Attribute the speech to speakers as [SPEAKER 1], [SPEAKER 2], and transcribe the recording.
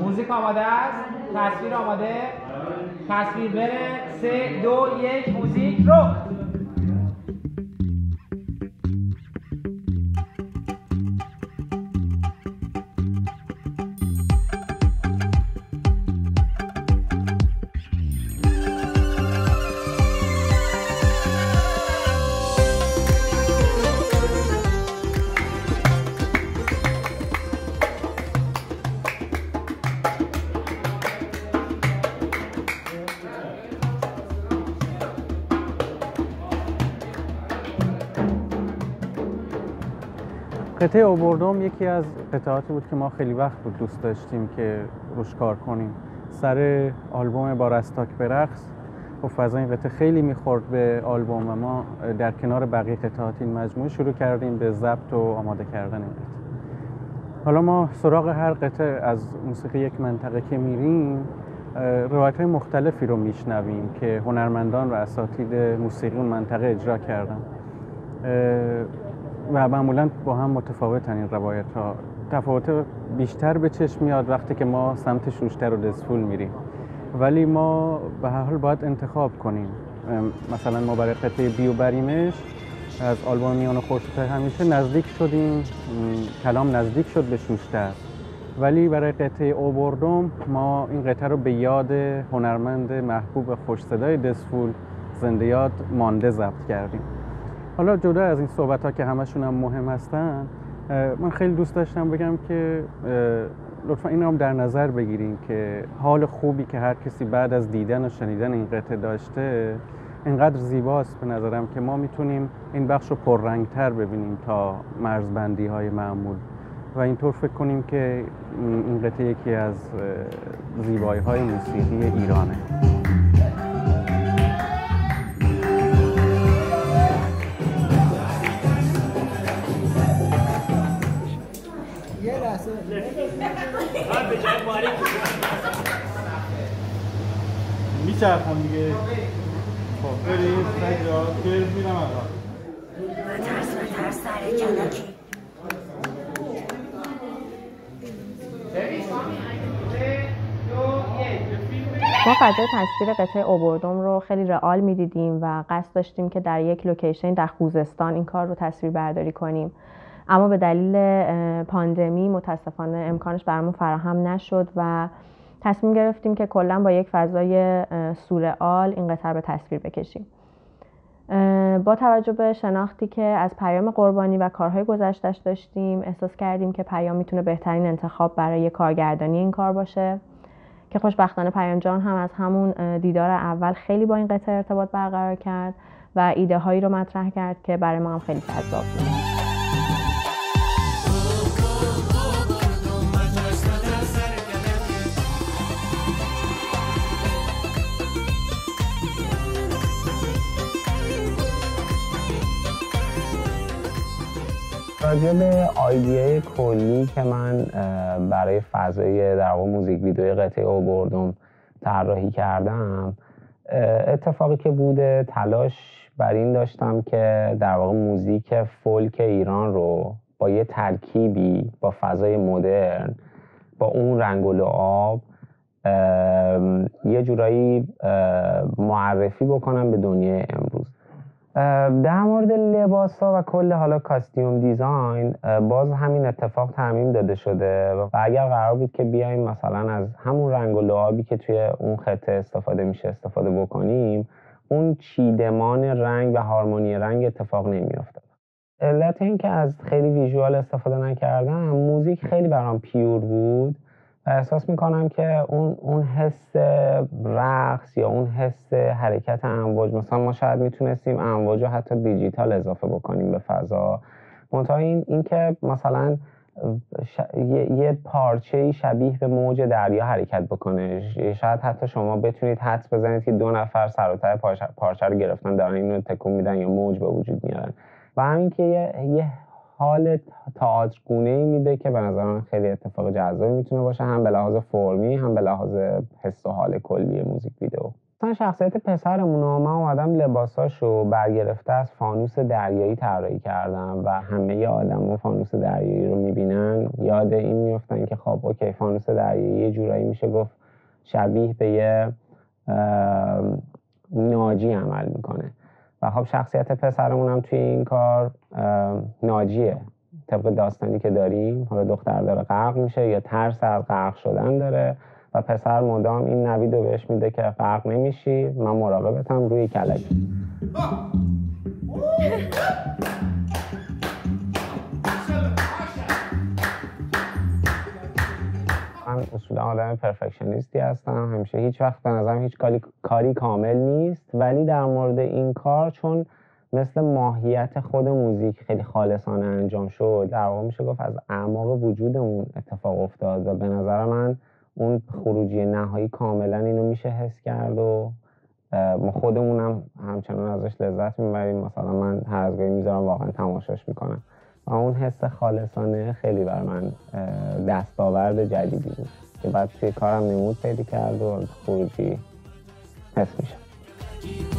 [SPEAKER 1] موزیک آماده است؟ تصویر آماده؟ تصویر بره. سه دو یک موزیک رو
[SPEAKER 2] قطعه اوبردوم یکی از قطعاتی بود که ما خیلی وقت بود دوست داشتیم که روش کار کنیم. سر آلبوم با رستاک برقص. و فضا این قطعه خیلی می‌خورد به آلبوم و ما در کنار بقیه قطعات این مجموعه شروع کردیم به ضبط و آماده کردن این حالا ما سراغ هر قطعه از موسیقی یک منطقه که میریم روایت های مختلفی رو میشنویم که هنرمندان و اساتید موسیقی اون منطقه اجرا کردن. و معمولا با هم متفاوتن این روایت ها تفاوت بیشتر به چشم میاد وقتی که ما سمت شوشتر و دسفول میریم. ولی ما به هر حال باید انتخاب کنیم. مثلا ما برای قطعه بیو بریمش از میان خورشید همیشه نزدیک شدیم. کلام نزدیک شد به شوشتر. ولی برای قطعه اوبردوم ما این قطعه رو به یاد هنرمند محبوب خوش صدای دسفول زنده یاد مانده ضبط کردیم. حالا جدا از این صحبت ها که همشون هم مهم هستن من خیلی دوست داشتم بگم که لطفا این هم در نظر بگیریم که حال خوبی که هر کسی بعد از دیدن و شنیدن این قطعه داشته اینقدر زیباست به نظرم که ما می‌تونیم این بخش رو پررنگتر ببینیم تا مرزبندی های معمول. و اینطور فکر کنیم که این قطعه یکی از زیبایی های موسیقی ایرانه.
[SPEAKER 3] میچرخون دیگه. خب بریم سجاد بریم میرم عقب
[SPEAKER 4] ترس و ترس سر جلکی
[SPEAKER 5] ما فضای تصویر قطعه اوبردوم رو خیلی رئال می‌دیدیم و قصد داشتیم که در یک لوکیشن در خوزستان این کار رو تصویر برداری کنیم. اما به دلیل پاندمی متاسفانه امکانش برامون فراهم نشد و تصمیم گرفتیم که کلا با یک فضای سورئال این قطعه به تصویر بکشیم. با توجه به شناختی که از پیام قربانی و کارهای گذشتش داشتیم احساس کردیم که پیام می‌تونه بهترین انتخاب برای کارگردانی این کار باشه. که خوشبختانه پیام جان هم از همون دیدار اول خیلی با این قطعه ارتباط برقرار کرد و ایده هایی رو مطرح کرد که برای ما هم خیلی جذاب بود.
[SPEAKER 6] راجع به آیدیه کلی که من برای فضای در واقع موزیک ویدیوی قطعه اوبردم طراحی کردم اتفاقی که بوده تلاش بر این داشتم که در واقع موزیک فولک ایران رو با یه ترکیبی با فضای مدرن با اون رنگ و لعاب یه جورایی معرفی بکنم به دنیای امروز. در مورد لباس ها و کل حالا کاستیوم دیزاین باز همین اتفاق تعمیم داده شده و اگر قرار بود که بیایم مثلا از همون رنگ و لعابی که توی اون خطه استفاده میشه استفاده بکنیم اون چیدمان رنگ و هارمونی رنگ اتفاق نمیافته علت این که از خیلی ویژوال استفاده نکردم موزیک خیلی برام پیور بود. احساس می‌کنم که اون اون حس رقص یا اون حس حرکت امواج مثلا ما شاید می‌تونستیم امواج رو حتی دیجیتال اضافه بکنیم به فضا. منتها این اینکه مثلا یه, یه پارچه شبیه به موج دریا حرکت بکنه. شاید حتی شما بتونید حدس بزنید که دو نفر سر و پارچه رو گرفتن دارن اینو تکون میدن یا موج به وجود میارن. و همین که یه حال تئاتر گونه ای میده که به نظر من خیلی اتفاق جذابی می‌تونه باشه هم به لحاظ فرمی هم به لحاظ حس و حال کلی موزیک ویدیو مثلا شخصیت پسرمون رو من اومدم لباساشو برگرفته از فانوس دریایی طراحی کردم و همه آدم فانوس دریایی رو می‌بینن. یاد این میفتن که خب okay فانوس دریایی یه جورایی میشه گفت شبیه به یه ناجی عمل می‌کنه. و خب شخصیت پسرمون هم توی این کار ناجیه. طبق داستانی که داریم حالا دختر داره غرق میشه یا ترس از غرق شدن داره و پسر مدام این نوید رو بهش میده که فرق نمیشی من مراقبتم روی کلک. من اصولا آدم پرفکشنیستی هستم. همیشه هیچ وقت به نظرم هیچ کاری, کاری کامل نیست. ولی در مورد این کار چون مثل ماهیت خود موزیک خیلی خالصانه انجام شد در واقع میشه گفت از اعماق وجودمون اتفاق افتاد و به نظر من اون خروجی نهایی کاملا اینو میشه حس کرد و ما خودمونم همچنان ازش لذت می‌بریم. مثلا من هر از گاهی می‌ذارم واقعا تماشاش می‌کنم. و اون حس خالصانه خیلی بر من دستاورد جدیدی بود. که بعد توی کارم نمود پیدا کرد و خروجی حس میشه